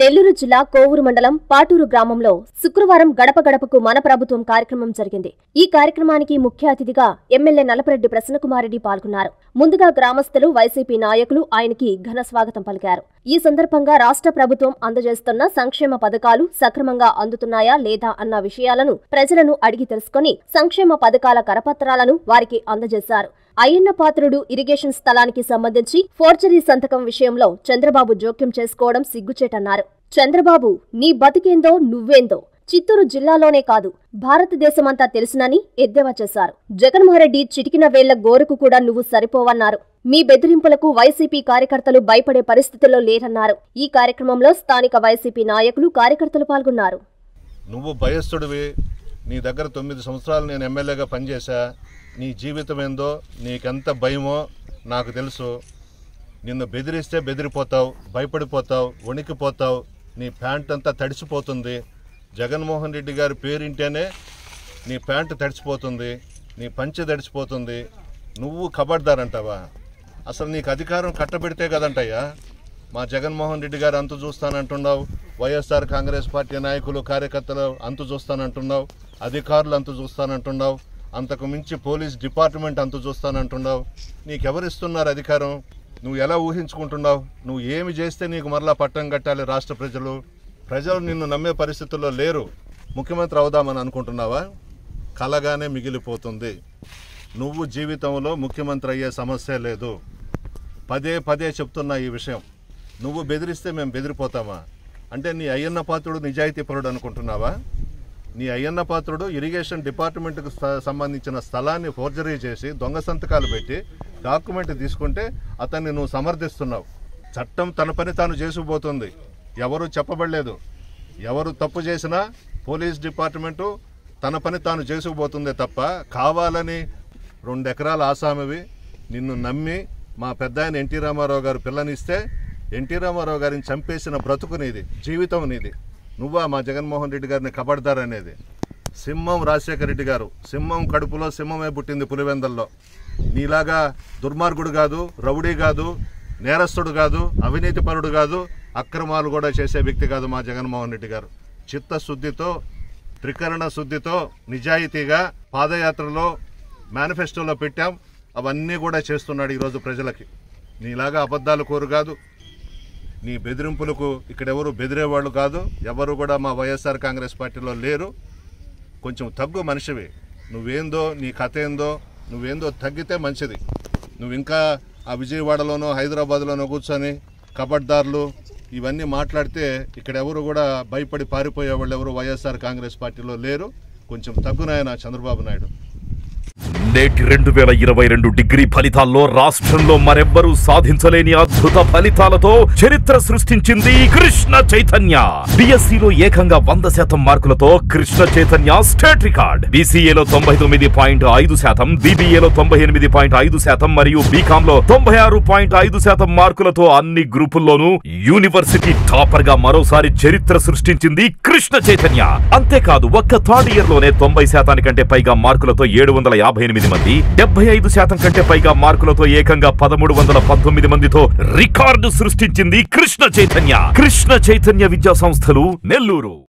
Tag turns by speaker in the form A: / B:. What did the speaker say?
A: నెల్లూరు జిల్లా కోవూరు మండలం పాటూరు గ్రామంలో శుక్రవారం గడప గడపకు మన ప్రభుత్వం కార్యక్రమం జరిగింది. ఈ కార్యక్రమానికి ముఖ్య అతిథిగా ఎమ్మెల్యే నలపరెడ్డి ప్రసన్నకుమారెడ్డి పాల్గొన్నారు. ముందుగా గ్రామస్తులు వైసీపీ నాయకులు ఆయనకి ఘన స్వాగతం పలికారు. ఈ సందర్భంగా రాష్ట్ర ప్రభుత్వం అందజేస్తున్న సంక్షేమ పథకాలు సక్రమంగా అందుతున్నాయా లేదా అన్న విషయాలను ప్రజలను అడిగి తెలుసుకుని సంక్షేమ పథకాల కరపత్రాలను వారికి అందజేశారు. అయ్యన్న పాత్రుడు ఇరిగేషన్ స్థలానికి సంబంధించి ఫోర్జరీ సంతకం విషయంలో చంద్రబాబు జోక్యం చేసుకోవడం సిగ్గుచేటన్నారు. చంద్రబాబు నీ బతికేందో నువ్వేందో చిత్తూరు జిల్లాలోనే కాదు భారతదేశమంతా తెలుసునని ఎద్దేవా చేశారు. జగన్మోహన్రెడ్డి చిటికిన వేళ్ళ గోరుకు కూడా నువ్వు సరిపోవన్నారు. మీ బెదిరింపులకు వైసీపీ కార్యకర్తలు భయపడే పరిస్థితుల్లో లేరన్నారు. ఈ కార్యక్రమంలో స్థానిక వైసీపీ నాయకులు కార్యకర్తలు పాల్గొన్నారు.
B: నువ్వు భయస్థుడివి. నీ దగ్గర తొమ్మిది సంవత్సరాలు నేను ఎమ్మెల్యేగా పనిచేశా. నీ జీవితం ఏందో నీకెంత భయమో నాకు తెలుసు. నిన్ను బెదిరిస్తే బెదిరిపోతావు భయపడిపోతావు వణికిపోతావు. నీ ప్యాంట్ అంతా తడిసిపోతుంది. జగన్మోహన్ రెడ్డి గారి పేరింటేనే నీ ప్యాంటు తడిసిపోతుంది. నీ పంచె తడిసిపోతుంది. నువ్వు కబడ్దార్ అంటావా అసలు నీకు అధికారం కట్టబెడితే కదంటయ్యా. మా జగన్మోహన్ రెడ్డి గారు అంతు చూస్తానంటున్నావు. వైఎస్ఆర్ కాంగ్రెస్ పార్టీ నాయకులు కార్యకర్తలు అంతు చూస్తానంటున్నావు. అధికారులు అంతు చూస్తానంటున్నావు. అంతకు మించి పోలీస్ డిపార్ట్మెంట్ అంతు చూస్తానంటున్నావు. నీకెవరిస్తున్నారు అధికారం? నువ్వు ఎలా ఊహించుకుంటున్నావు? నువ్వు ఏమి చేస్తే నీకు మరలా పట్టం కట్టాలి రాష్ట్ర ప్రజలు? ప్రజలు నిన్ను నమ్మే పరిస్థితుల్లో లేరు. ముఖ్యమంత్రి అవుదామని అనుకుంటున్నావా? కలగానే మిగిలిపోతుంది. నువ్వు జీవితంలో ముఖ్యమంత్రి అయ్యే సమస్య లేదు. పదే పదే చెప్తున్నా ఈ విషయం. నువ్వు బెదిరిస్తే మేము బెదిరిపోతామా? అంటే నీ అయ్యన్న పాత్రుడు నిజాయితీ పరుడు అనుకుంటున్నావా? నీ అయ్యన్న పాత్రుడు ఇరిగేషన్ డిపార్ట్మెంట్కు సంబంధించిన స్థలాన్ని ఫోర్జరీ చేసి దొంగ సంతకాలు పెట్టి డాక్యుమెంట్ తీసుకుంటే అతన్ని నువ్వు సమర్థిస్తున్నావు. చట్టం తన పని తాను చేసుకుపోతుంది. ఎవరు చెప్పబడలేదు. ఎవరు తప్పు చేసినా పోలీస్ డిపార్ట్మెంటు తన పని తాను చేసుకుపోతుందే తప్ప కావాలని రెండు ఎకరాల ఆసామివి నిన్ను నమ్మి మా పెద్ద ఆయన ఎన్టీ రామారావు గారు పిల్లనిస్తే ఎన్టీ రామారావు గారిని చంపేసిన బ్రతుకు నీది జీవితం నీది. నువ్వా మా జగన్మోహన్ రెడ్డి గారిని కబడ్దారనేది. సింహం రాజశేఖర రెడ్డి గారు. సింహం కడుపులో సింహమే పుట్టింది పులివెందల్లో. నీలాగా దుర్మార్గుడు కాదు రౌడీ కాదు నేరస్తుడు కాదు అవినీతి పరుడు కాదు అక్రమాలు కూడా చేసే వ్యక్తి కాదు మా జగన్మోహన్ రెడ్డి గారు. చిత్తశుద్ధితో త్రికరణ శుద్ధితో నిజాయితీగా పాదయాత్రలో మేనిఫెస్టోలో పెట్టాం. అవన్నీ కూడా చేస్తున్నాడు ఈరోజు ప్రజలకి. నీలాగా అబద్ధాలు కోరు కాదు. నీ బెదిరింపులకు ఇక్కడ ఎవరు బెదిరేవాళ్ళు కాదు. ఎవరు కూడా మా వైఎస్ఆర్ కాంగ్రెస్ పార్టీలో లేరు. కొంచెం తగ్గు మనిషివి. నువ్వేందో నీ కథ ఏందో నువ్వేందో తగ్గితే మంచిది. నువ్వు ఇంకా ఆ విజయవాడలోనో హైదరాబాద్లోనో కూర్చొని కబడ్దార్లు ఇవన్నీ మాట్లాడితే ఇక్కడ ఎవరు కూడా భయపడి పారిపోయే వాళ్ళు ఎవరు వైఎస్ఆర్ కాంగ్రెస్ పార్టీలో లేరు. కొంచెం తగ్గునాయన చంద్రబాబు నాయుడు?
C: నేటి రెండు వేల ఇరవై రెండు డిగ్రీ ఫలితాల్లో రాష్ట్రంలో మరెవ్వరూ సాధించలేని అద్భుత ఫలితాలతో చరిత్ర సృష్టించింది కృష్ణ చైతన్య. బిఎస్సిలో ఏకంగా వంద శాతం మార్కులతో కృష్ణ చైతన్య స్టేట్ రికార్డ్. బీసీఏలో తొంభై తొమ్మిది పాయింట్ ఐదు శాతం బీబీఏలో తొంభై ఎనిమిది పాయింట్ ఐదు శాతం మరియు బీకామ్లో తొంభై ఆరు పాయింట్ ఐదు శాతం మార్కులతో అన్ని గ్రూపుల్లోనూ యూనివర్సిటీ టాపర్గా మరోసారి చరిత్ర సృష్టించింది కృష్ణ చైతన్య. అంతేకాదు ఒక్క థర్డ్ ఇయర్లోనే తొంభై శాతానికంటే పైగా మార్కులతో ఏడు వందల యాభై ఎనిమిది ఎనిమిది మంది డెబ్బై ఐదు శాతం కంటే పైగా మార్కులతో ఏకంగా పదమూడు వందల పంతొమ్మిది మందితో రికార్డు సృష్టించింది కృష్ణ చైతన్య. కృష్ణ చైతన్య విద్యా సంస్థలు నెల్లూరు.